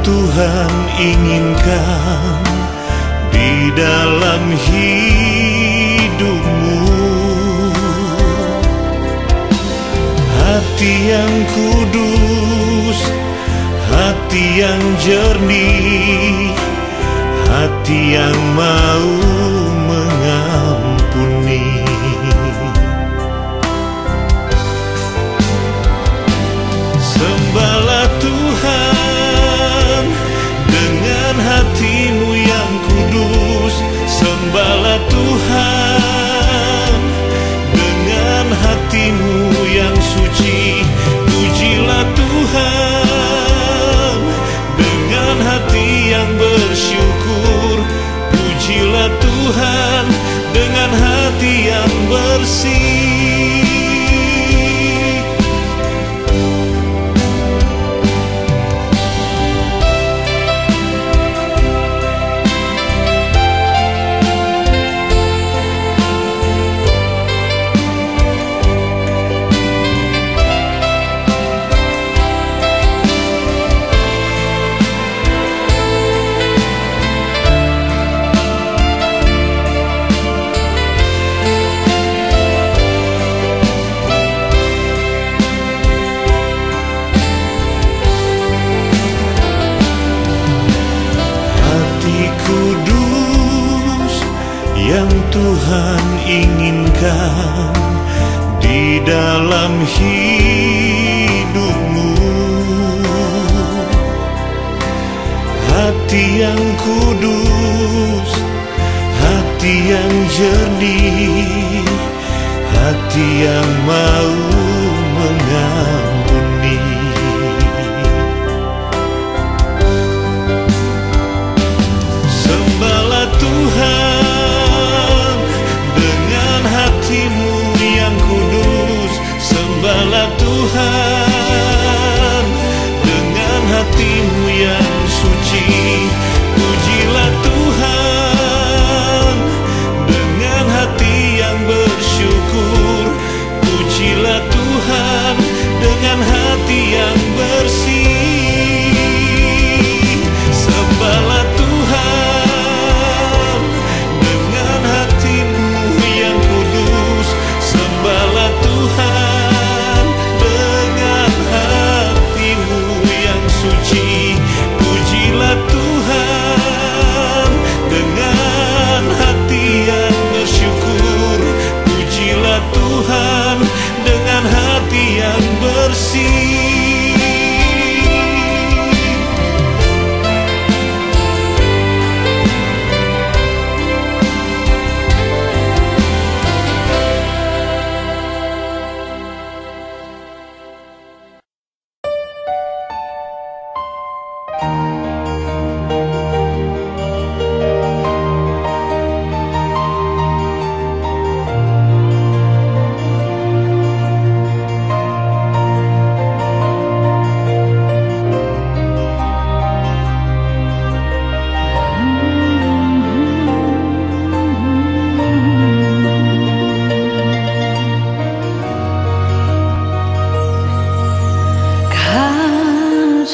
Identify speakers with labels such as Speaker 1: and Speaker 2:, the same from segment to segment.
Speaker 1: Tuhan inginkan di dalam hidupmu. Hati yang kudus, hati yang jernih Hati yang mau mengampuni. Sembala bersyukur. Pujilah Tuhan dengan hati dalam hidupmu. Hati yang kudus Hati yang jernih Hati yang mau
Speaker 2: mengalami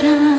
Speaker 2: 다